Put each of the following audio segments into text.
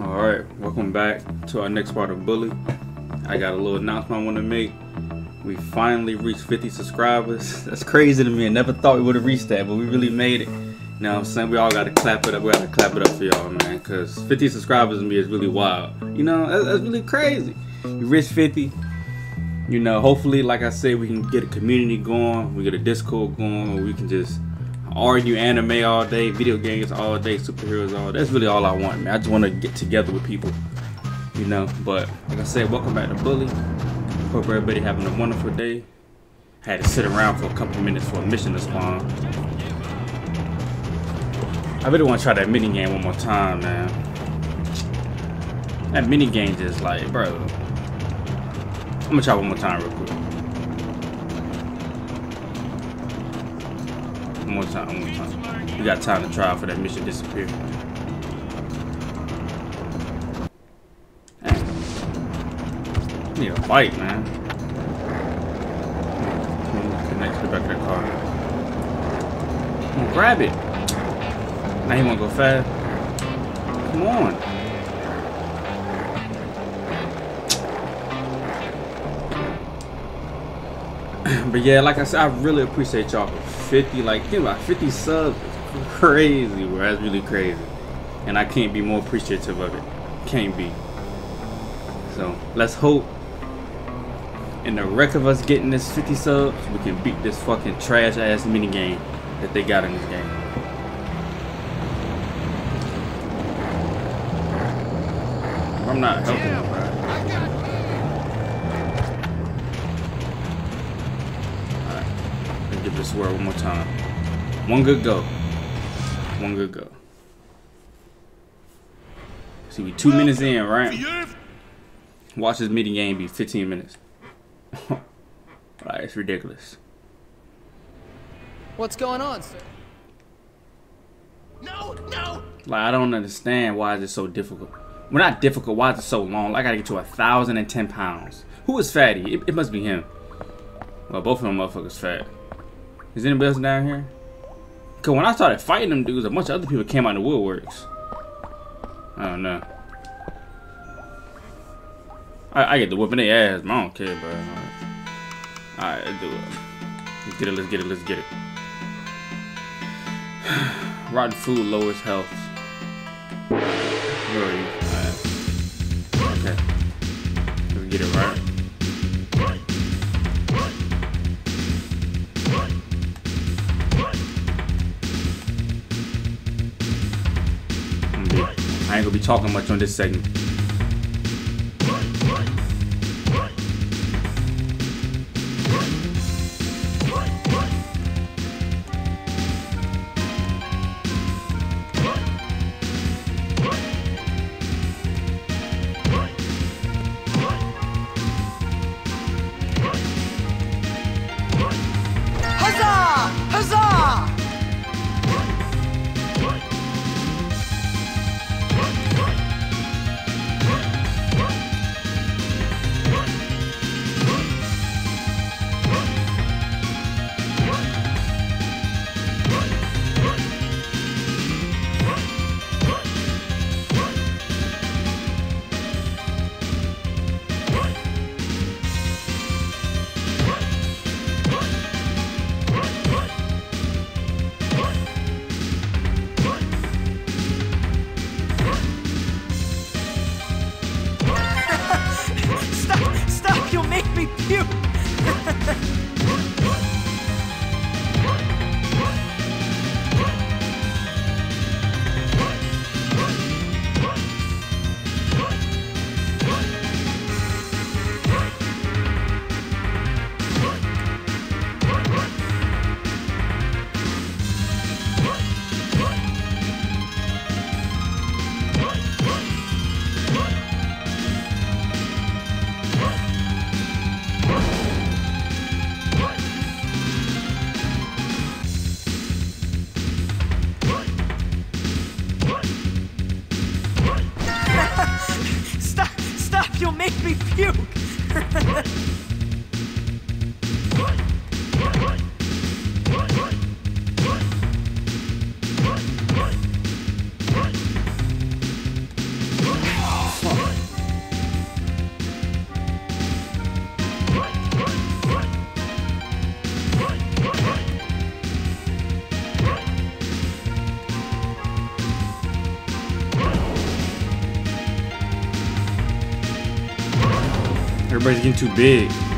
Alright, welcome back to our next part of Bully. I got a little announcement I want to make. We finally reached 50 subscribers. That's crazy to me. I never thought we would have reached that, but we really made it. You know what I'm saying? We all got to clap it up. We got to clap it up for y'all, man. Because 50 subscribers to me is really wild. You know, that's, really crazy. We reached 50. You know, hopefully, like I said, we can get a community going. We get a Discord going we can just argue anime all day, video games all day, superheroes all day. That's really all I want, man. I just want to get together with people, you know. But like I said, welcome back to Bully. Hope everybody having a wonderful day. Had to sit around for a couple minutes for a mission to spawn. I really want to try that mini game one more time, man. That mini game just like, bro. I'm gonna try one more time real quick. One more time, one more time. We got time to try for that mission disappear. Dang. Need a bike, man. Connect to the back of the car. Grab it. Now he wanna go fast. Come on. But yeah, like I said, I really appreciate y'all 50. Like, think about 50 subs is crazy, bro. That's really crazy. And I can't be more appreciative of it. Can't be. So, let's hope in the wreck of us getting this 50 subs, we can beat this fucking trash ass mini game that they got in this game. I'm not helping bro. Give this word one more time. One good go. One good go. See, we two minutes in, right? Watch this meeting game be 15 minutes. like, it's ridiculous. What's going on, sir? No, no. Like, I don't understand why is it so difficult. Well, not difficult. Why is it so long? I gotta get to a thousand and ten pounds. Who is fatty? It, it must be him. Well, both of them motherfuckers fat. Is anybody else down here? Cause when I started fighting them dudes, a bunch of other people came out of the woodworks. I don't know. I, I get the whooping their ass, but I don't care, bro. Alright, let's do it. Let's get it, let's get it, let's get it. Rotten food lowers health. Where are you? Okay. Let's get it right. I ain't gonna be talking much on this segment. Everybody's getting too big.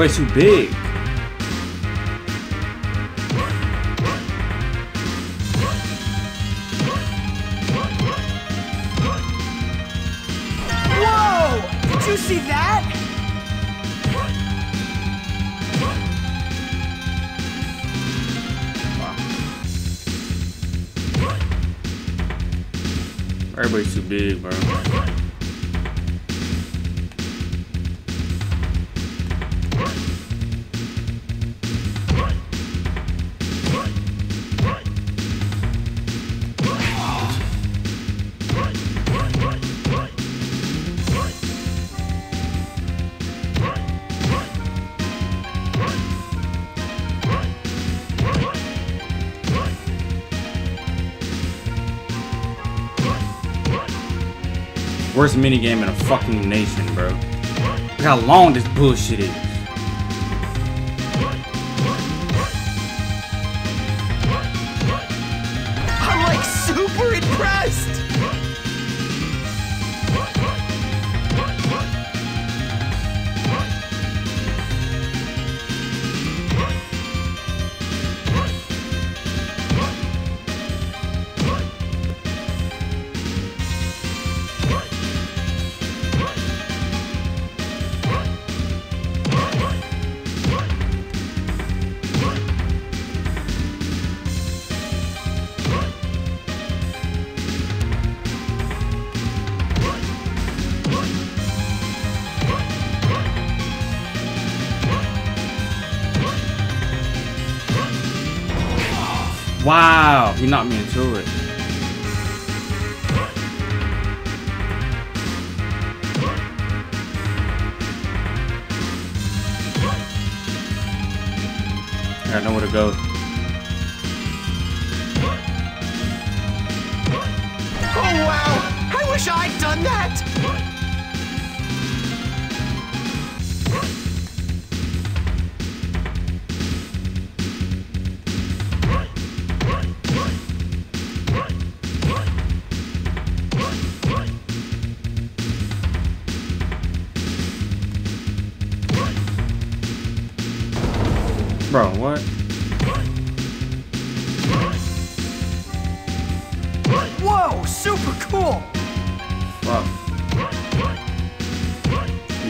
Everybody's too big. Worst minigame in a fucking nation, bro. Look how long this bullshit is.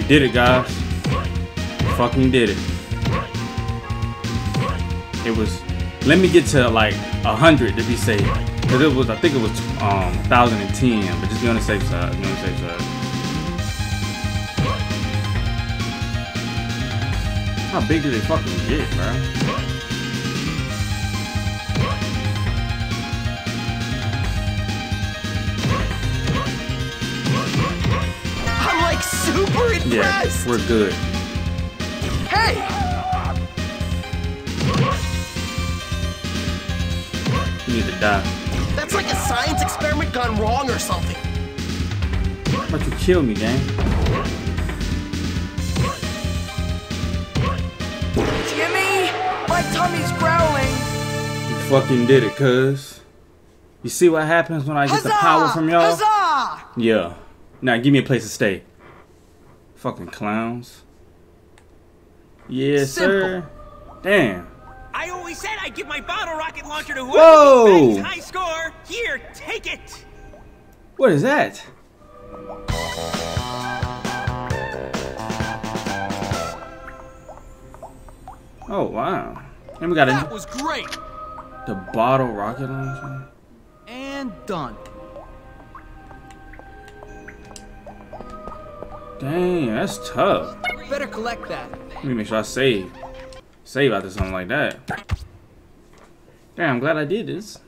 Did it, guys. Fucking did it. It was. Let me get to like a hundred to be safe. Cause it was, I think it was um 1010, but just be on the safe side. Be on the safe side. How big do they fucking get, bro? Yeah, we're good. Hey! You need to die. That's like a science experiment gone wrong or something. But you kill me, gang. Jimmy! My tummy's growling! You fucking did it, cuz. You see what happens when I get the power from y'all? Huzzah! Yeah. Now give me a place to stay. Fucking clowns. Yes, sir. Damn. I always said I'd give my bottle rocket launcher to Whoa! whoever beats high score. Here, take it. What is that? Oh wow. And we got That a was great. The bottle rocket launcher? And done. Dang, that's tough. Better collect that. Let me make sure I save. Save after something like that. Damn, I'm glad I did this.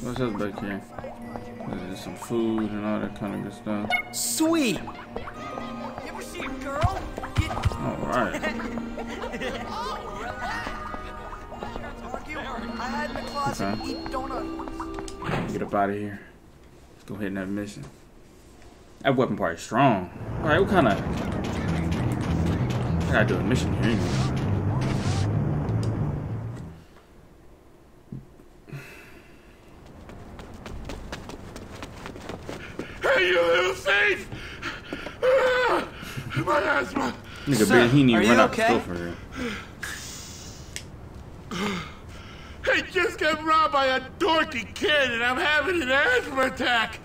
What's else back here? There's some food and all that kind of good stuff. Sweet. You ever see a girl? Get Alright. I had in the closet Okay. Eat donuts. Get up out of here. Let's go ahead and that mission. That weapon part is strong. Alright, what kind of... I gotta do a mission here. anyway. Hey, you little thief! Ah, my asthma! Nigga, Sir, Ben, he need are you run out okay? the store for real. I just got robbed by a dorky kid and I'm having an asthma attack!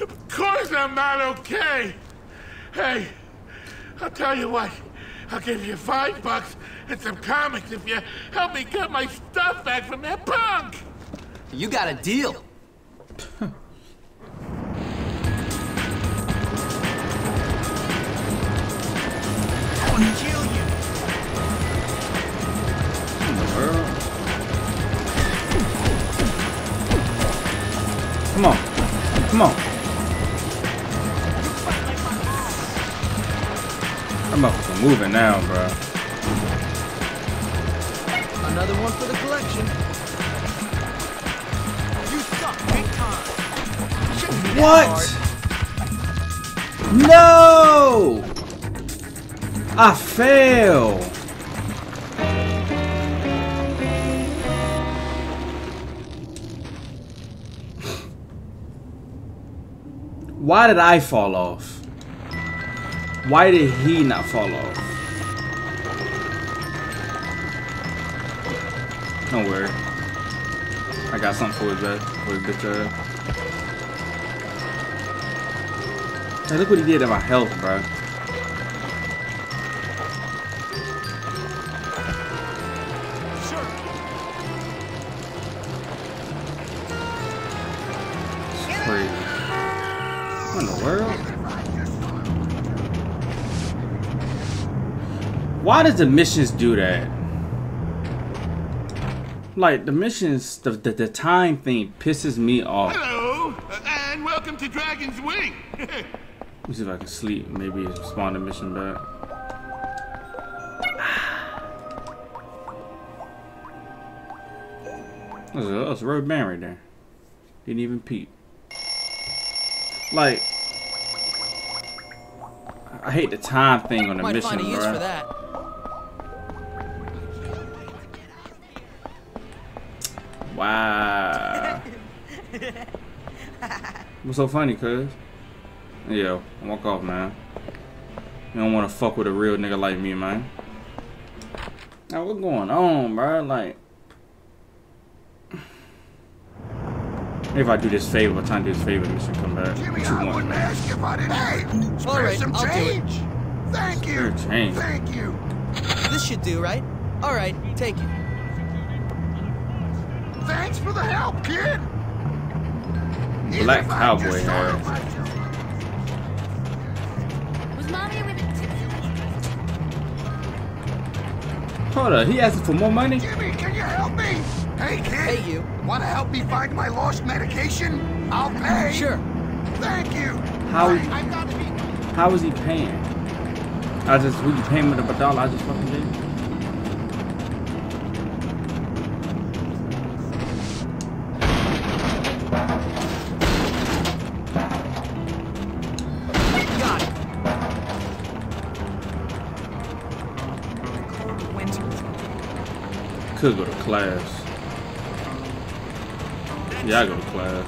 Of course I'm not okay! Hey, I'll tell you what. I'll give you five bucks and some comics if you help me get my stuff back from that punk! You got a deal. Moving now, bro. Another one for the collection. You suck big time. Shouldn't be that What? No! I fail. Why did I fall off? Why did he not fall off? Don't worry. I got something for his, bed, for his bitch ass. Hey, look what he did to my health, bro. Why does the missions do that? Like the missions, the the, the time thing pisses me off. Hello, and welcome to Dragon's Wing! Let me see if I can sleep. Maybe spawn the mission back. That's a, that's a rubber band right there. Didn't even peep. Like, I hate the time thing on the Might mission, find a use for that. Wow. What's so funny, cuz? Yo, walk off, man. You don't want to fuck with a real nigga like me, man. Now, what's going on, bro? Like, if I do this favor, by the time I do this favor, this should come back. Jimmy, What you I want, wouldn't man? ask if I didn't. Hey, spare All right, some I'll do it. change. Thank you. Spare change. Thank you. This should do, right? All right, take it. Thanks for the help, kid. Black if I cowboy just hat. of myself. Was mommy with it? Hold up, he asking for more money? Jimmy, can you help me? Hey, kid. Hey, you. Want to help me find my lost medication? I'll pay. Sure. Thank you. How- I, I gotta be. How is he paying? I just, would you pay him with a dollar? I just fucking did. Class. Yeah, I go to class.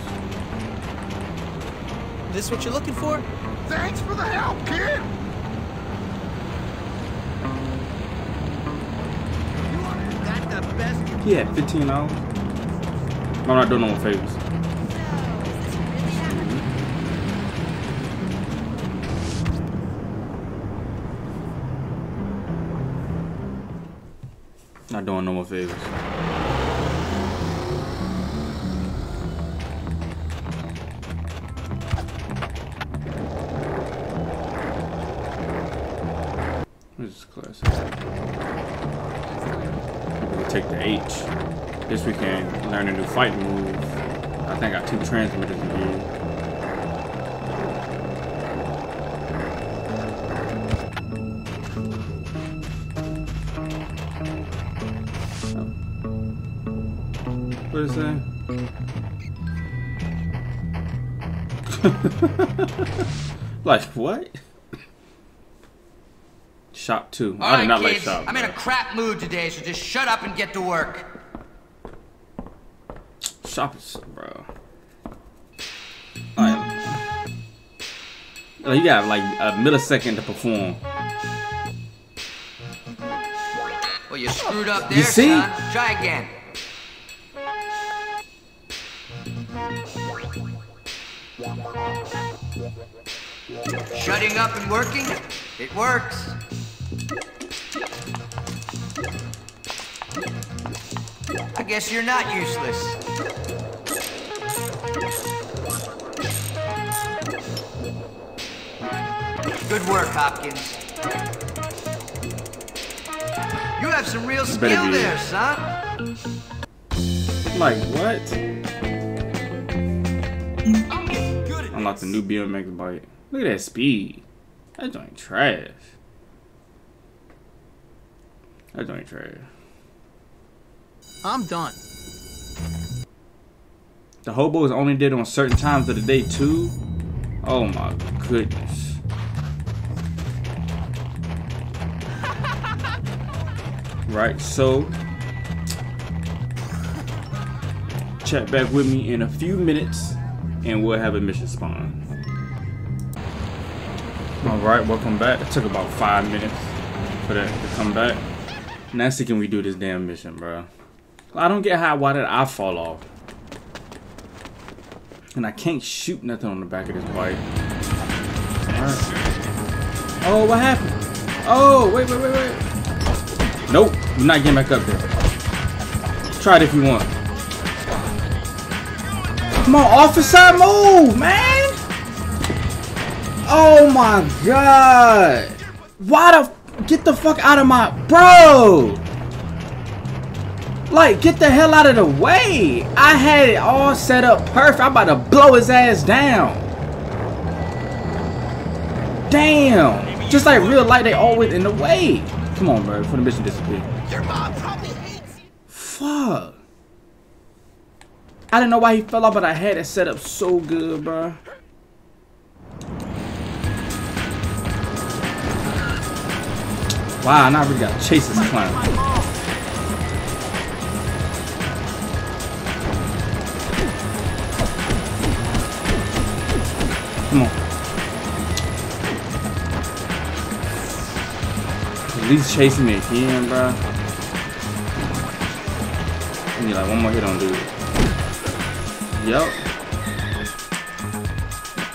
This what you're looking for? Thanks for the help, kid. That's the best He had fifteen dollars. Oh, I'm not doing no more favors. Not doing no more favors. What is this class? We can take the H. This we can learn a new fight move. I think I got two transmitters in here. like what? Shop two. All I do right, not like kids. shop. I'm in a crap mood today, so just shut up and get to work. Shop is bro. Like, like you got like a millisecond to perform. Well, you screwed up there, You see? son. Try again. Shutting up and working, it works. I guess you're not useless. Good work, Hopkins. You have some real skill there, son. Like what? Oh, Unlock the new BMX bike. Look at that speed. That joint trash. That joint trash. I'm done. The hobos only did on certain times of the day too. Oh my goodness. Right, so chat back with me in a few minutes and we'll have a mission spawn. Alright, welcome back. It took about five minutes for that to come back. Now see can we do this damn mission, bro. I don't get how why did I fall off? And I can't shoot nothing on the back of this bike. Alright. Oh, what happened? Oh, wait, wait, wait, wait. Nope, you're not getting back up there. Try it if you want. Come on, officer, move, man! Oh my god! Why the get the fuck out of my bro? Like, get the hell out of the way! I had it all set up perfect. I'm about to blow his ass down. Damn! Just like real life, they always in the way. Come on, bro, For the mission disappear. Your mom probably hates you. Fuck. I don't know why he fell off, but I had it set up so good, bro. Wow, now really gotta chase this clown. Come on. Least chasing me again, bro. I need like one more hit on dude. Yup.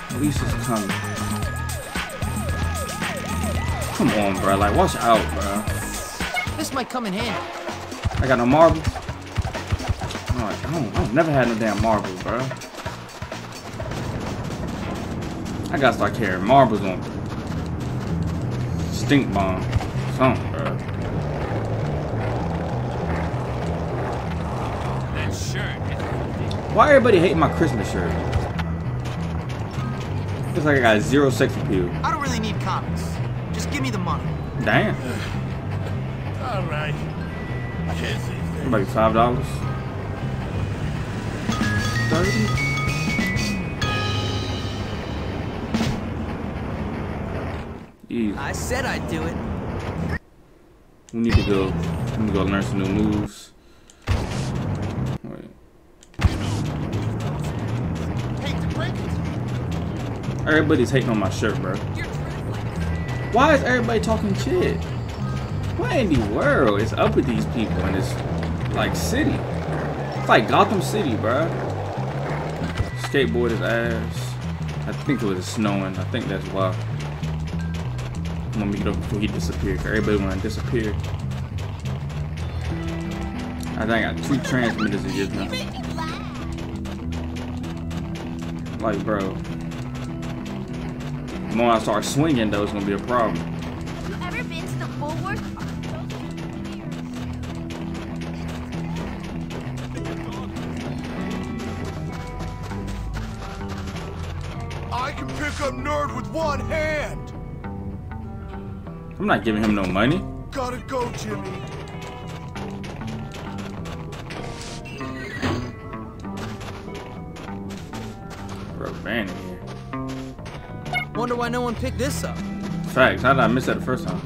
At least it's coming. Come on, bro. Like, watch out, bro. This might come in handy. I got no marbles. No, I don't. I've never had no damn marbles, bro. I gotta start carrying marbles on. me. Stink bomb. Something, Why everybody hating my Christmas shirt? Looks like I got zero sex appeal. I don't really need comics. Just give me the money. Damn. All right. Kids these days. Maybe five dollars. Thirty. Easy. I said I'd do it. We need to go. We need to go learn some new moves. Everybody's hating on my shirt, bro. Why is everybody talking shit? What in the world is up with these people in this like city? It's like Gotham City, bro. Skateboard his ass. I think it was snowing. I think that's why. I'm gonna meet up before he disappeared. 'cause Everybody wanna disappear. I think I got two transmitters to give now. Like, bro. The more I start swinging, though, it's gonna be a problem. You ever been to the Bullworth? I can pick up Nerd with one hand. I'm not giving him no money. Gotta go, Jimmy. No one picked this up. Facts. How did I miss that the first time?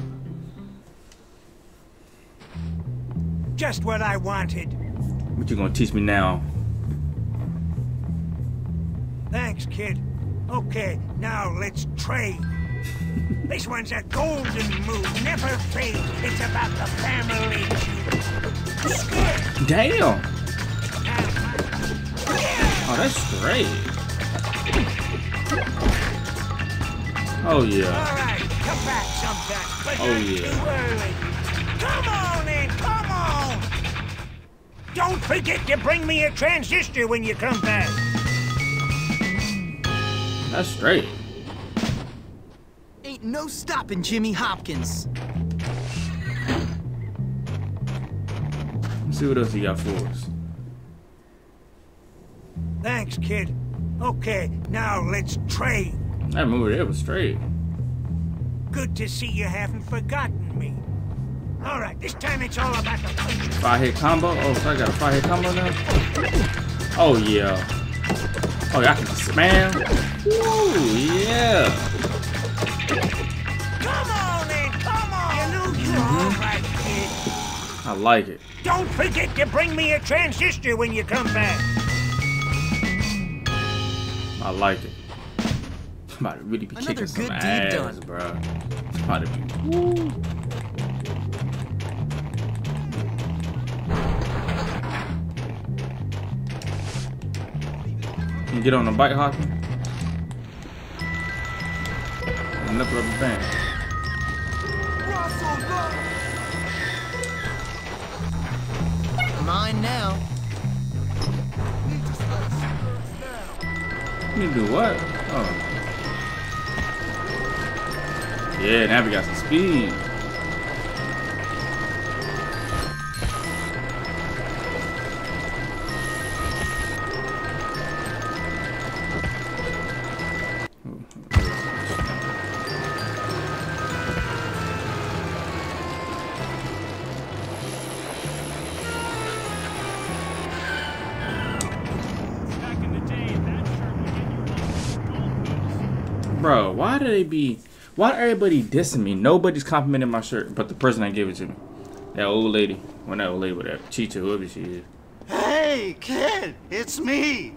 Just what I wanted. What you gonna teach me now? Thanks, kid. Okay, now let's trade. this one's a golden move, never fade. It's about the family. Skid. Damn. Oh, that's great. Oh, oh, oh yeah. All right, come back sometime. But Oh, not yeah. early. Come on in, come on. Don't forget to bring me a transistor when you come back. That's straight. Ain't no stopping Jimmy Hopkins. Let's see what else he got for us. Thanks, kid. Okay, now let's trade. That movie there was straight. Good to see you haven't forgotten me. All right, this time it's all about the punch. Five hit combo. Oh, so I got a five hit combo now. Oh yeah. Oh, yeah, I can spam. Ooh yeah. Come on in, come on. You know you're all right, kid. I like it. Don't forget to bring me a transistor when you come back. I like it. About to really be Another kicking some good deed ass, done. bro. It's about to be. Woo. Can you get on the bike hopping? Enough rubber band. Mine now. You need to do what? Oh. Yeah, now we got some speed. Bro, why do they be? Why everybody dissing me? Nobody's complimenting my shirt, but the person that gave it to me, that old lady. Well, that old lady, whatever, Chicha, whoever she is. Hey, kid, it's me.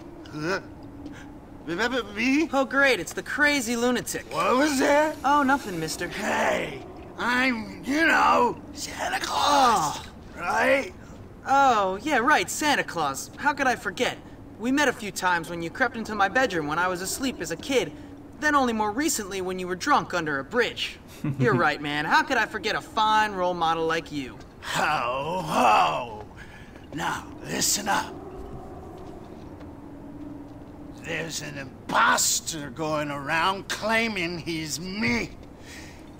Remember me? Oh, great, it's the crazy lunatic. What was that? Oh, nothing, mister. Hey, I'm, you know, Santa Claus, oh. right? Oh, yeah, right, Santa Claus. How could I forget? We met a few times when you crept into my bedroom when I was asleep as a kid, then only more recently when you were drunk under a bridge. You're right, man. How could I forget a fine role model like you? Ho, ho. Now, listen up. There's an imposter going around claiming he's me.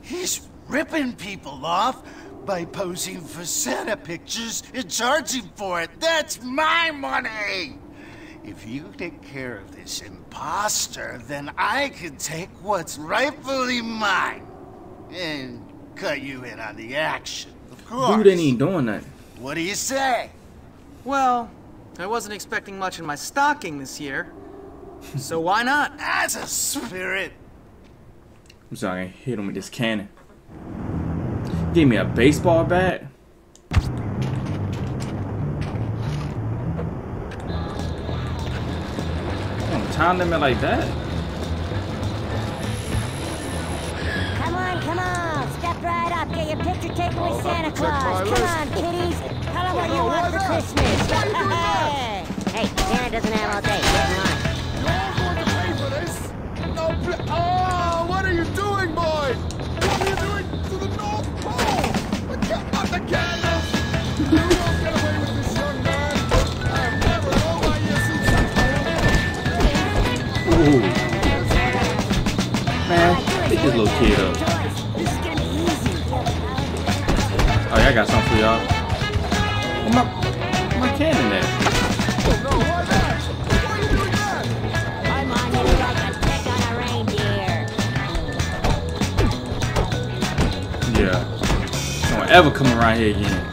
He's ripping people off by posing for Santa pictures and charging for it. That's my money! If you take care of this imposter, then I could take what's rightfully mine and cut you in on the action. Of course. Dude ain't even doing that. What do you say? Well, I wasn't expecting much in my stocking this year. So why not? As a spirit. I'm sorry, I hit him with this cannon. Give me a baseball bat. Come on, time limit like that? Come on, come on. Step right up. Get your picture taken with Santa Claus. Come on, kiddies. Tell them what you want for Christmas. hey, hey, Santa doesn't have all day. Get in line. No, pl- oh, beat kid up. Oh yeah, I got something for y'all. Where my, where my cannon at? Yeah. Don't ever come around here again.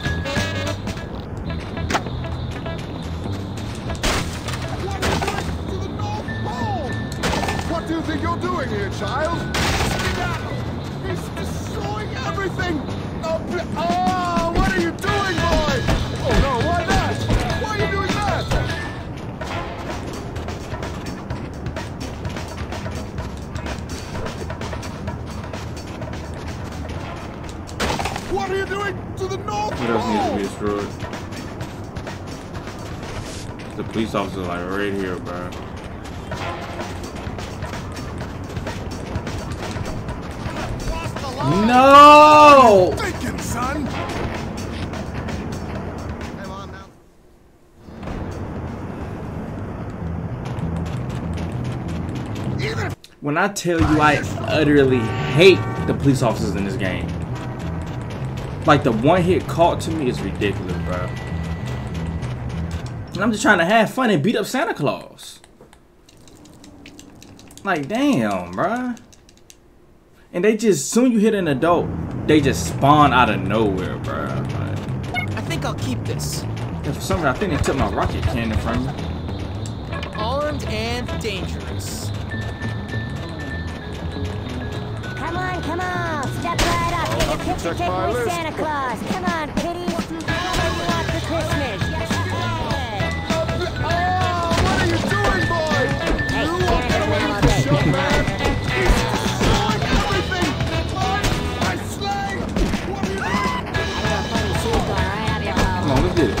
When I tell you I utterly hate the police officers in this game. Like the one hit caught to me is ridiculous, bro. And I'm just trying to have fun and beat up Santa Claus. Like damn, bro. And they just soon you hit an adult, they just spawn out of nowhere, bro. Like, I think I'll keep this. for some reason, I think they took my rocket cannon from me. Armed and dangerous. Come on, come on. Step right up. Get your picture check taken my with list. Santa Claus. Come on, kitties. What do you want for Christmas? Yes, Oh, what are you doing, boy? Hey, you Santa won't get doesn't all day. young man. He's destroying everything. My, my sleigh. What are you doing? I hear a funny shoes going right out of your mouth. Come on, let's get it.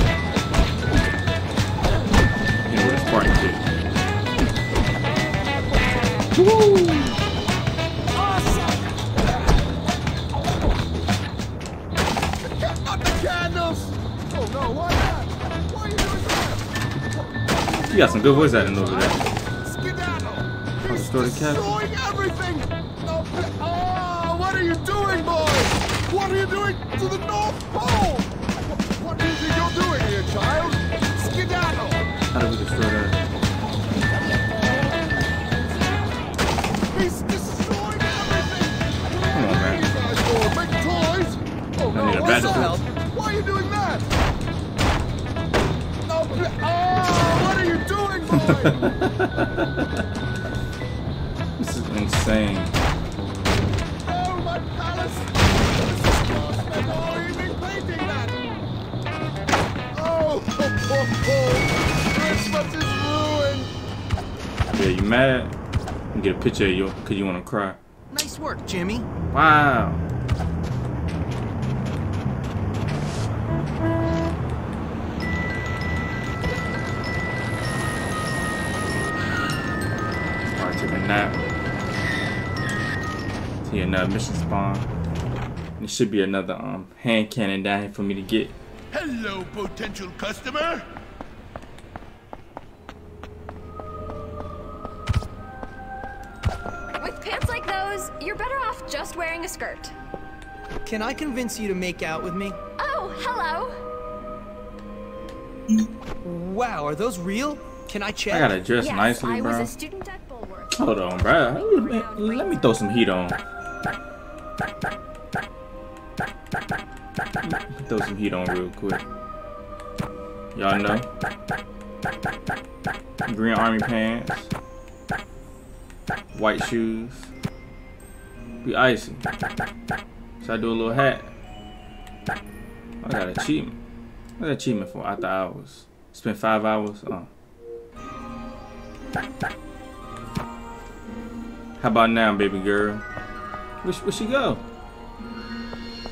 You know what a Spartan did. You doing that? You got some good voice acting over there. Skedaddle. He's destroy destroying everything. Oh, oh, what are you doing, boy? What are you doing to the North Pole? What, you think you're doing here, child? Skedaddle. How do we destroy that? He's destroying everything. Come on, man. Big toys. Oh no, need a what's Christmas is insane. Yeah, you mad? You get a picture of you because you want to cry. Nice work, Jimmy. Wow. Nap. See another mission spawn. There should be another um hand cannon down here for me to get. Hello, potential customer. With pants like those, you're better off just wearing a skirt. Can I convince you to make out with me? Oh, hello. Wow, are those real? Can I check? I gotta dress yes, nicely, I bro. was a student at Bullworth. Hold on, bro. Let me throw some heat on. Throw some heat on real quick. Y'all know. Green army pants. White shoes. Be icy. So I do a little hat. I got achievement. What achievement for after hours? Spent five hours. Uh. How about now, baby girl? Where, where she go?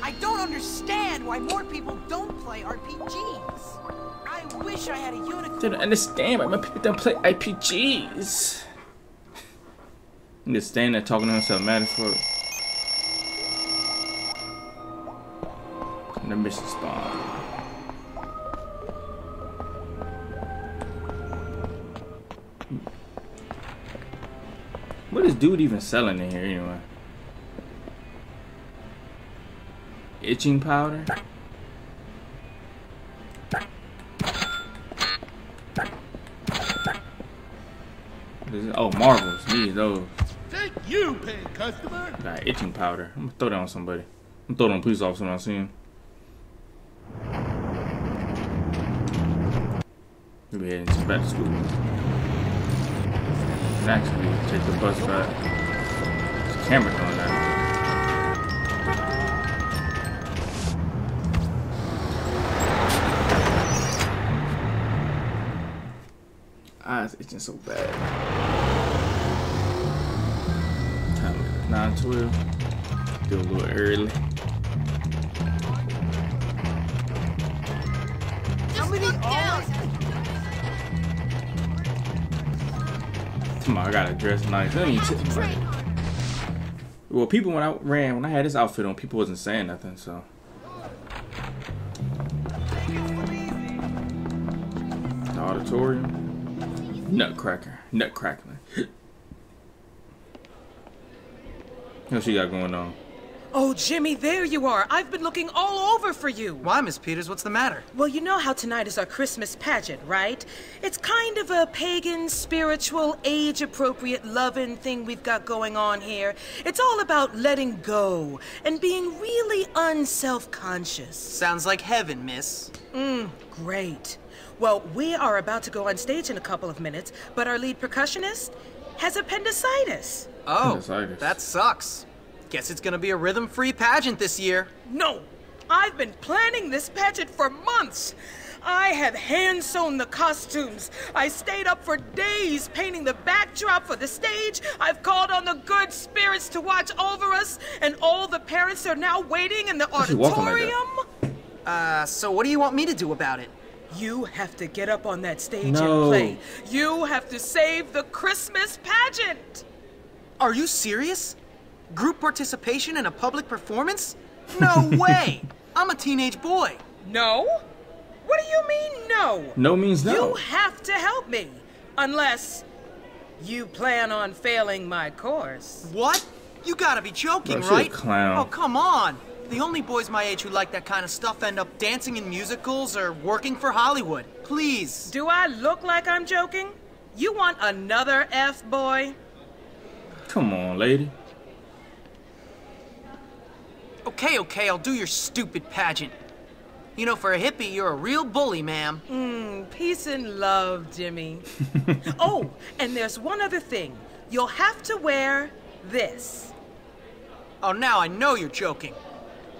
I don't understand why more people don't play RPGs. I wish I had a unicorn. Don't understand why my people don't play RPGs. I'm just standing there talking to himself, mad as fuck. And the mission spawn. What is dude even selling in here anyway? Itching powder? Oh, marbles. Need those. Thank you, paying customer. Got itching powder. I'm gonna throw that on somebody. I'm gonna throw it on a police officer when I see him. We'll be heading school. Actually take the bus back. There's cameras on ah, that. Eyes itching so bad. Time is 9 12. Do a little early. Gotta dress nice. Let me well, people when I ran, when I had this outfit on, people wasn't saying nothing, so. The auditorium. Nutcracker. Nutcrackling. what she got going on? Oh, Jimmy, there you are. I've been looking all over for you. Why, Miss Peters? What's the matter? Well, you know how tonight is our Christmas pageant, right? It's kind of a pagan, spiritual, age appropriate, loving thing we've got going on here. It's all about letting go and being really unself conscious. Sounds like heaven, miss. Mmm, great. Well, we are about to go on stage in a couple of minutes, but our lead percussionist has appendicitis. Oh, Appendicitis. that sucks. Guess it's gonna be a rhythm-free pageant this year. No! I've been planning this pageant for months! I have hand sewn the costumes. I stayed up for days painting the backdrop for the stage. I've called on the good spirits to watch over us, and all the parents are now waiting in the Why's she walking like that? auditorium. Uh, so what do you want me to do about it? You have to get up on that stage No. and play. You have to save the Christmas pageant. Are you serious? Group participation in a public performance? No way! I'm a teenage boy. No? What do you mean, no? No means no. You have to help me. Unless you plan on failing my course. What? You gotta be joking, Bro, she a right? clown. Oh, come on. The only boys my age who like that kind of stuff end up dancing in musicals or working for Hollywood. Please. Do I look like I'm joking? You want another F boy? Come on, lady. Okay, okay, I'll do your stupid pageant. You know, for a hippie, you're a real bully, ma'am. Mm, peace and love, Jimmy. oh, and there's one other thing. You'll have to wear this. Oh, now I know you're joking.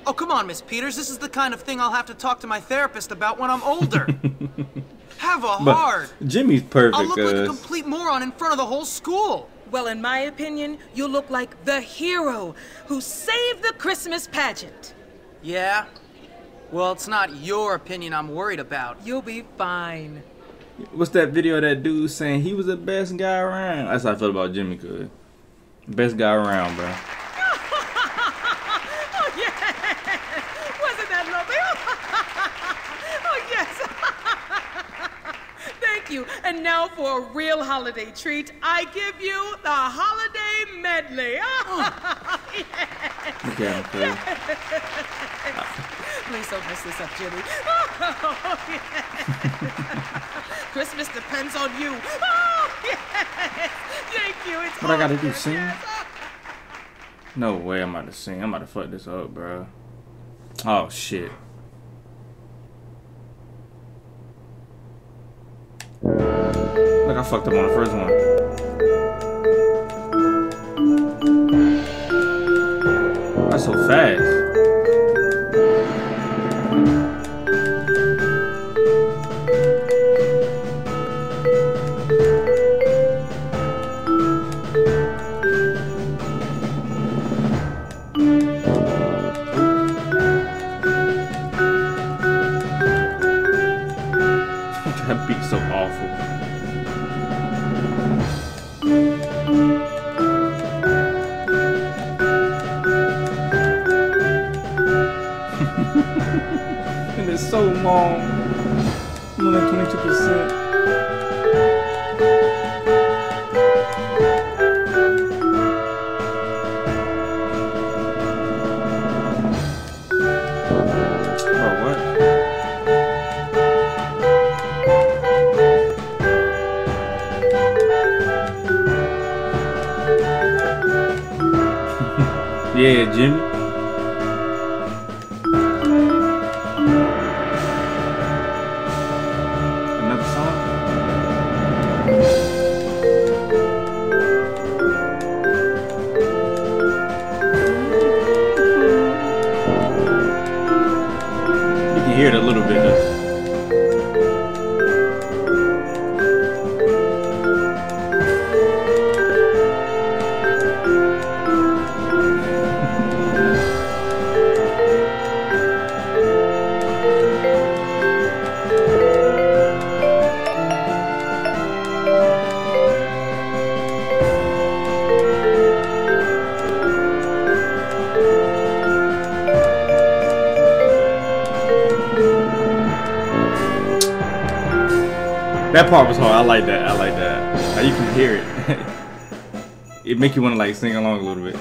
Oh, come on, Miss Peters. This is the kind of thing I'll have to talk to my therapist about when I'm older. have a But heart. Jimmy's perfect, I'll look like a complete moron in front of the whole school. Well, in my opinion, you look like the hero who saved the Christmas pageant. Yeah? Well, it's not your opinion I'm worried about. You'll be fine. What's that video of that dude saying he was the best guy around? That's how I felt about Jimmy, cuz. Best guy around, bro. Oh, yes! Wasn't that lovely? Oh, yes! Thank you. And now for a real holiday treat, I give you the holiday medley. At him, cuz. Please don't mess this up, Jimmy. Oh, yes. Christmas depends on you. Oh, yes. Thank you. It's What I gotta do, sing? yes. No way I'm about to sing. I'm about to fuck this up, bro. Oh, shit. Look, I fucked up on the first one. That's so fast. So long. More than 22%. That part was hard. I like that. I like that. How you can hear it. it make you want to like sing along a little bit.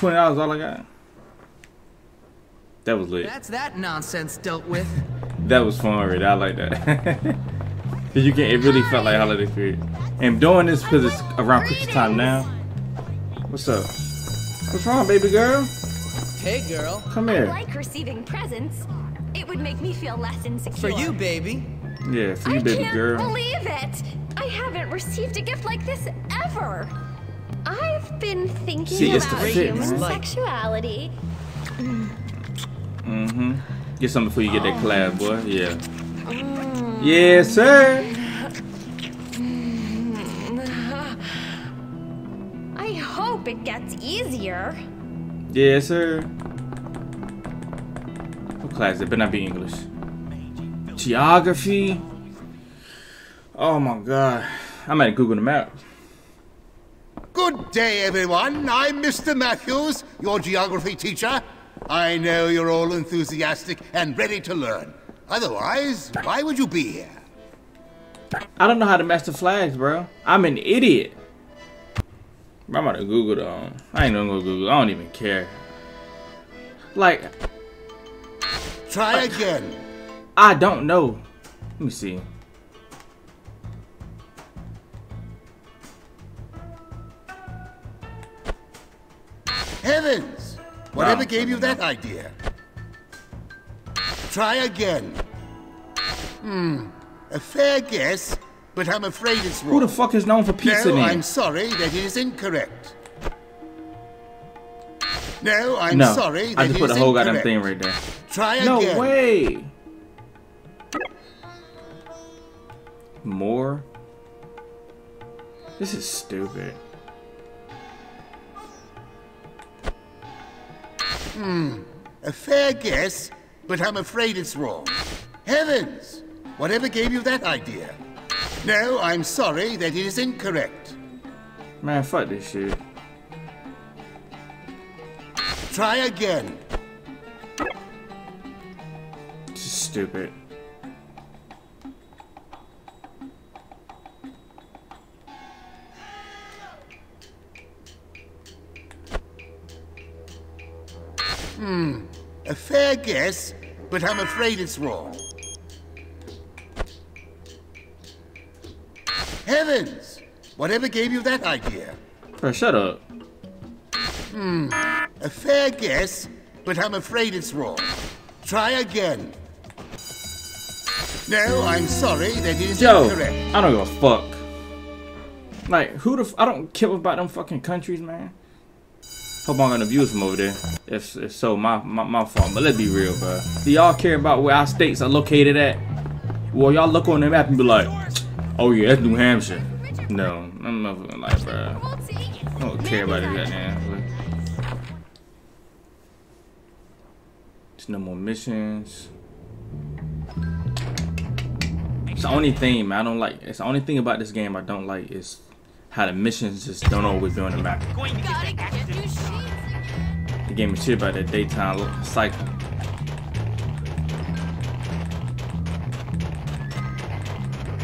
Twenty dollars all I got. That was lit. That's that nonsense dealt with. That was fun already. I like that. Cause you can, it really felt like holiday spirit. And I'm doing this because it's around Christmas time now. What's up? What's wrong, baby girl? Hey, girl. Come here. I here. like receiving presents. It would make me feel less insecure. For you, baby. Yeah, for you, I baby can't girl. believe it. I haven't received a gift like this ever. Been thinking See, about human man. sexuality. Mm-hmm. Get something before you get that collab, boy. Yeah. Yes, sir. I hope it gets easier. Yes, sir. What class? It better not be English. Geography. Oh my god. I'm at Google the map. Good day, everyone. I'm Mr. Matthews, your geography teacher. I know you're all enthusiastic and ready to learn. Otherwise, why would you be here? I don't know how to master flags, bro. I'm an idiot. I'm about to Google though. I ain't gonna go Google. I don't even care. Like, Try again. I don't know. Let me see. Heavens! Whatever Wow. gave you that idea? Try again. Hmm. A fair guess, but I'm afraid it's wrong. Who the fuck is known for pizza no, then? I'm sorry, that is incorrect. No, I'm no, sorry, I just put is a whole goddamn thing right there. Try No again. way. More. This is stupid. Hmm. A fair guess, but I'm afraid it's wrong. Heavens! Whatever gave you that idea? No, I'm sorry, that is incorrect. Man, fuck this shit. Try again. Stupid. Hmm. A fair guess, but I'm afraid it's wrong. Heavens! Whatever gave you that idea? Bro, shut up. Hmm. A fair guess, but I'm afraid it's wrong. Try again. No, I'm sorry, that is Yo, incorrect. I don't give a fuck. Like, who the f- I don't care about them fucking countries, man. Hope I'm gonna abuse them over there. If, if so, my, my my fault. But let's be real, bro. Do y'all care about where our states are located at? Well, y'all look on the map and be like, oh yeah, that's New Hampshire. No, I'm not gonna lie, bro. I don't care about it goddamn. No more missions. It's the only thing man, I don't like. It's the only thing about this game I don't like is how the missions just don't always be on the map. Game is shit about that daytime cycle.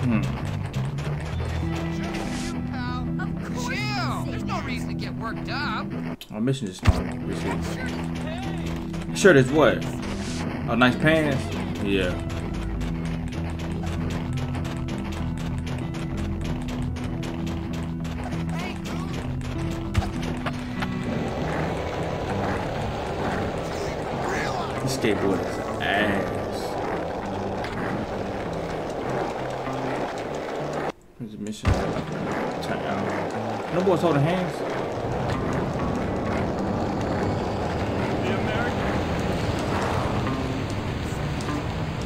Hmm. Chill. There's no reason to get worked up. My mission just started. Sure, there's what? Oh, nice pants? Yeah. Skateboard is ass. Where's the mission? Um, no boys holding hands.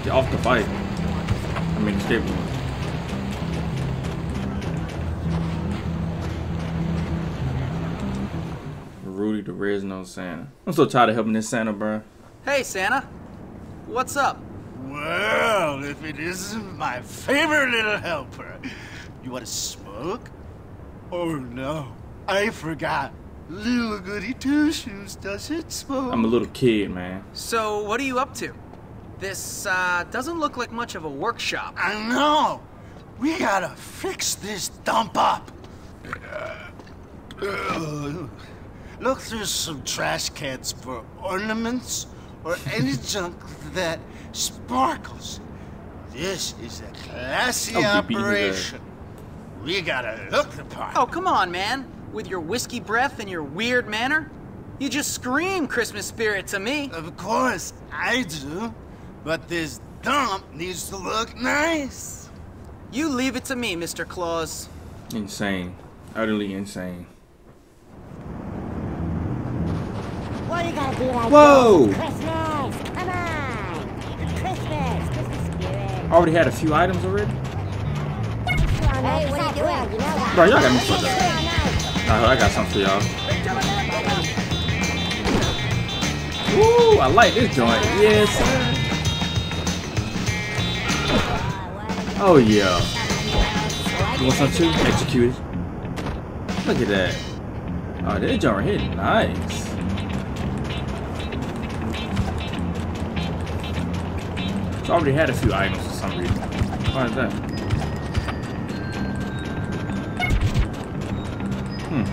Get off the bike. I mean, skateboard. Rudy the Red Nose Santa. I'm so tired of helping this Santa, bro. Hey, Santa. What's up? Well, if it isn't my favorite little helper. You want to smoke? Oh no, I forgot. Little goody two shoes doesn't smoke. I'm a little kid, man. So, what are you up to? This, uh, doesn't look like much of a workshop. I know. We gotta fix this dump up. Look through some trash cans for ornaments or any junk that sparkles. This is a classy oh, I'll be beating your operation. We gotta look the part. Oh, come on, man. With your whiskey breath and your weird manner? You just scream Christmas spirit to me. Of course, I do. But this dump needs to look nice. You leave it to me, Mr. Claus. Insane. Utterly insane. What you gotta do like Whoa! this? Christmas! Come on! Christmas! Christmas spirit! Already had a few items already? Hey, what are you doing? You know that. Bro, y'all got me fucked up. I, I got something for y'all. Woo! I like this joint. Yes, sir. Oh, yeah. You want some too? Executed. Look at that. Oh, this joint right here, nice. So already had a few items for some reason. Why is that? Hmm.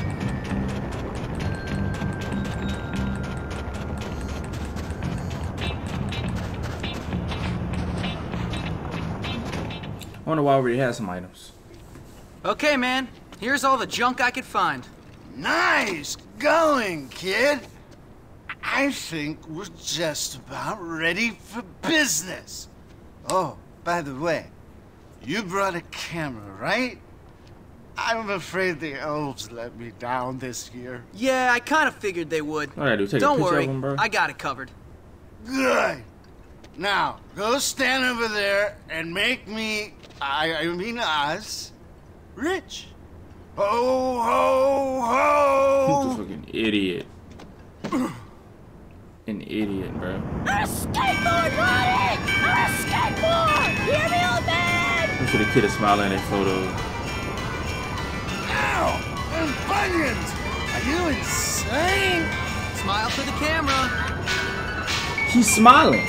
I wonder why we already had some items. Okay, man. Here's all the junk I could find. Nice going, kid. I think we're just about ready for business. Oh, by the way, you brought a camera, right? I'm afraid the elves let me down this year. Yeah, I kind of figured they would. All right, I gotta do is take a Don't picture worry, of 'em, bro. I got it covered. Good. Now, go stand over there and make me, I, I mean us, rich. Ho, ho, This ho! fucking idiot. An idiot, bro. I'm a skateboard, Ronnie! I'm a skateboard! Hear me, old man? Look at the kid is smiling in their photo. Ow! And bunions! Are you insane? Smile to the camera. He's smiling.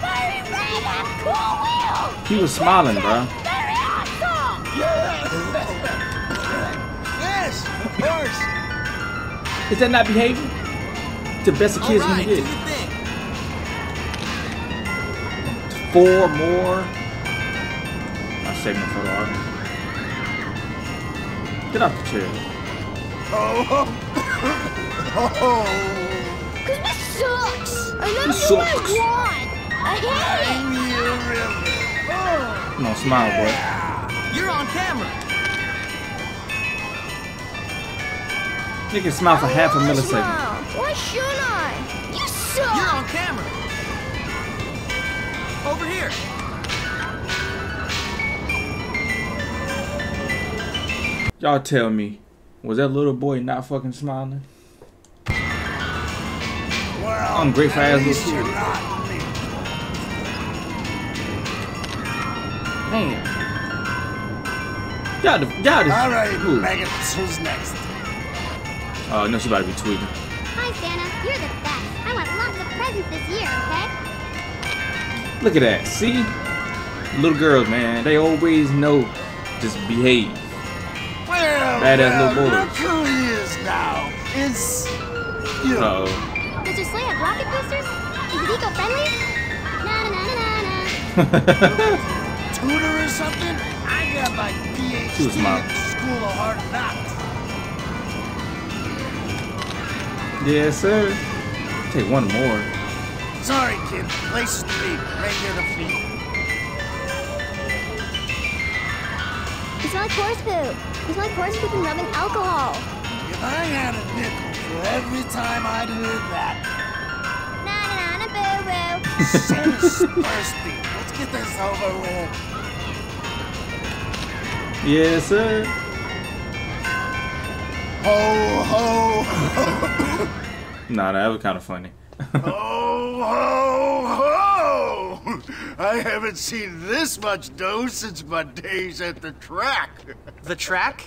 Very red, I'm cool wheel! He was smiling, bro. Very awesome! Yes, of course. Is that not behavior? The best the kids all gonna right, do get. Four more. I'm saving the photo art. Get off the chair. Oh, oh, Christmas sucks! I know It you sucks. what I want! I hate it! Oh, Come on, smile, boy. You're on camera. Nigga smile for half a millisecond. smile. Why shouldn't I? You suck! You're on camera. Over here. Y'all tell me, was that little boy not fucking smiling? ungrateful ass At least little you're kid. not me. Y'all, y'all just. All right, Ooh. maggots, who's next? Oh, no, she about to be tweaking. Hi, Santa. You're the best. I want lots of presents this year, okay? Look at that. See? Little girls, man. They always know. Just behave. Well, Badass well, little look boys. who he is now. It's you. Uh oh. Does your sleigh have rocket boosters? Is it eco-friendly? Na na na na na na. Tutor or something? I got my PhD Too smart. at the School of Hard Knocks. Yes, sir. Take one more. Sorry, kid. Places to be. Right near the feet. You smell like horse poop. You smell like horse poop and rubbing alcohol. If I had a nickel for every time I'd heard that, Na na na na boo boo. Santa's thirsty. Let's get this over with. Yes, sir. Ho, ho, ho. Nah, that was kind of funny. Ho, ho, ho! I haven't seen this much dough since my days at the track. The track?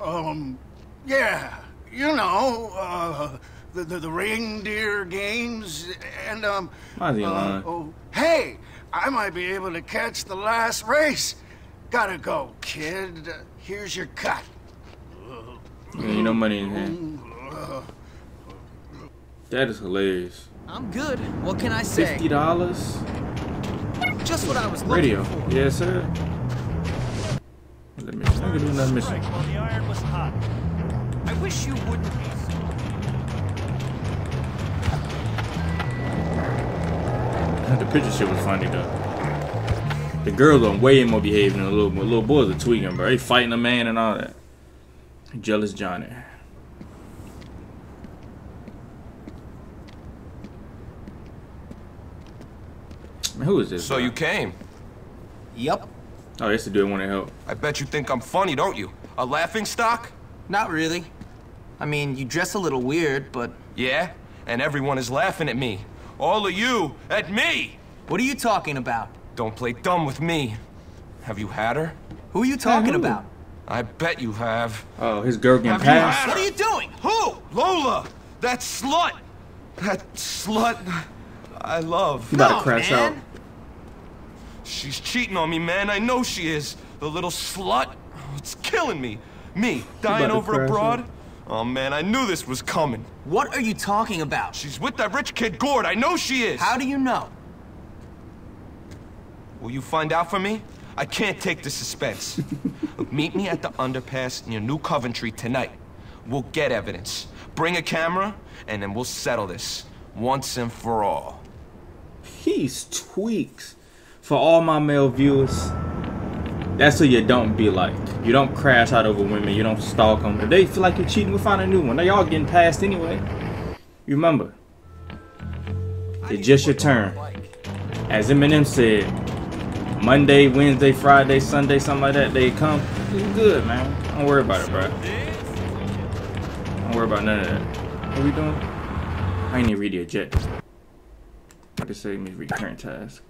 Um, yeah, you know, uh, the, the, the reindeer games, and, um... Why is he uh, oh, hey, I might be able to catch the last race. Gotta go, kid. Here's your cut. Ain't no money in here. That is hilarious. I'm good. What can I say? Fifty dollars. Just what I was looking Radio. for. Yes, sir. Let me. I can do another mission. Well, the iron was hot. I wish you wouldn't. The picture shit was funny though. The girls are way more behaving than the little, the little boys are tweaking, bro. They fighting a man and all that. Jealous Johnny. Man, who is this? So bro? you came. Yup. Oh, that's the dude wanting help. I bet you think I'm funny, don't you? A laughing stock? Not really. I mean, you dress a little weird, but Yeah? And everyone is laughing at me. All of you at me! what are you talking about? Don't play dumb with me. Have you had her? Who are you talking who? about? I bet you have. Oh, his girl getting passed. What are you doing? Who? Lola! That slut! That slut I love. You about No, to crash man. out. She's cheating on me, man. I know she is. The little slut. Oh, It's killing me. Me, dying over a crash broad. out. Oh, man, I knew this was coming. What are you talking about? She's with that rich kid Gord. I know she is. How do you know? Will you find out for me? I can't take the suspense. Look, meet me at the underpass near New Coventry tonight. We'll get evidence. Bring a camera, and then we'll settle this once and for all. He's tweaks. For all my male viewers, that's who you don't be like. You don't crash out over women. You don't stalk them. If they feel like you're cheating, we find a new one. They all getting passed anyway. Remember, it's just your turn. As Eminem said, Monday, Wednesday, Friday, Sunday, something like that, they come. You good, man. Don't worry about it, bro. Don't worry about none of that. What we doing? I ain't even read the objective. I just say me read current task.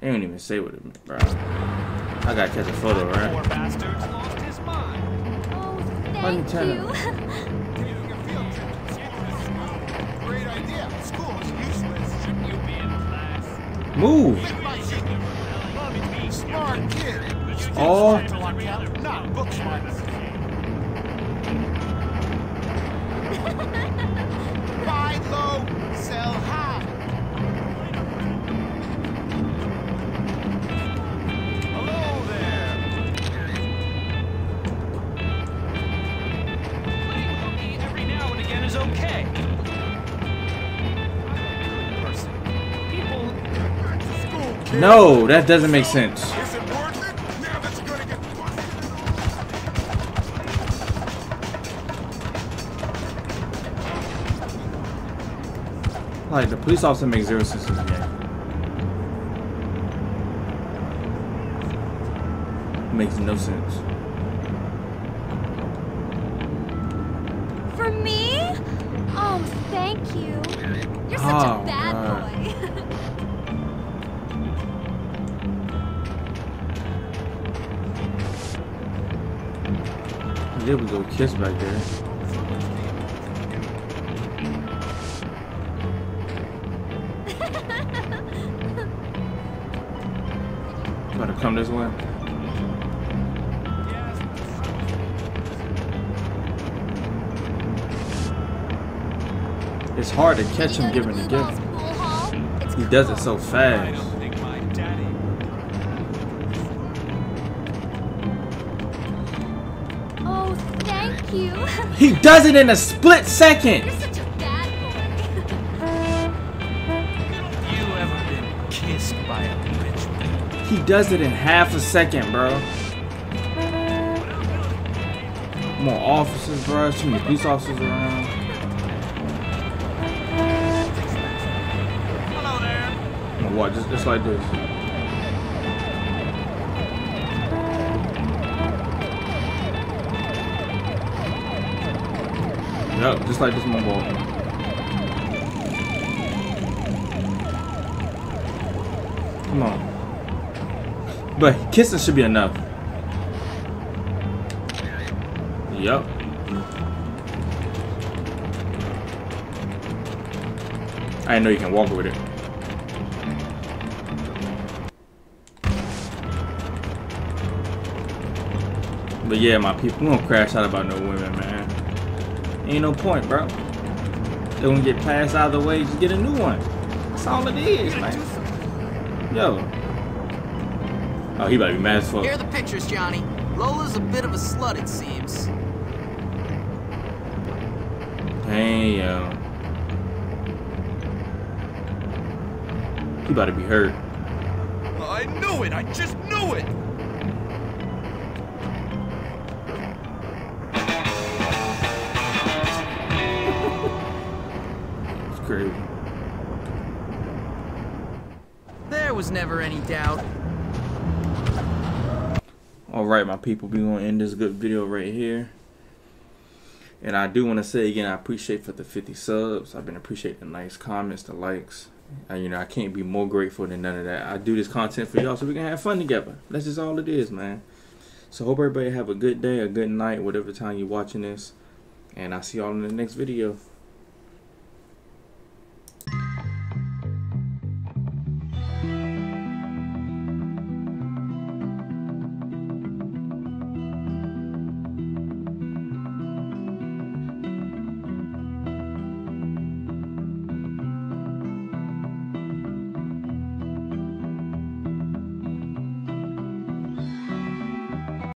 They don't even say what it meant, bro. I gotta catch a photo, Poor right? bastard's lost his mind. Oh, Let me thank tell you. Move! Oh. Buy low, sell high. No, that doesn't make sense. Is it worth it? Now that you're gonna get busted. Like, the police officer makes zero sense in the game. Makes no sense. For me? Oh, thank you. You're such Oh, a bad God. boy. There we go, kiss back there. Try to come this way. It's hard to catch him giving a gift. He does it so fast. He does it in a split second. You're such a bad You ever been kissed by a bitch? He does it in half a second, bro. More officers, bro. Too many police officers around. Hello there. What? Just, just like this. Yup, just like this, boy. Come on. But kissing should be enough. Yup. I know you can walk with it. But yeah, my people, we don't crash out about no women, man. Ain't no point, bro. They gonna get passed out of the way, just get a new one. That's all it is, man. Yo. Oh, he about to be mad as fuck. Here are the pictures, Johnny. Lola's a bit of a slut, it seems. Hey, yo. He about to be hurt. I knew it! I just knew it! Never any doubt. Alright, my people, we gonna end this good video right here. And I do want to say again, I appreciate for the 50 subs. I've been appreciating the nice comments, the likes. You know, I can't be more grateful than none of that. I do this content for y'all so we can have fun together. That's just all it is, man. So hope everybody have a good day, a good night, whatever time you're watching this. And I'll see y'all in the next video.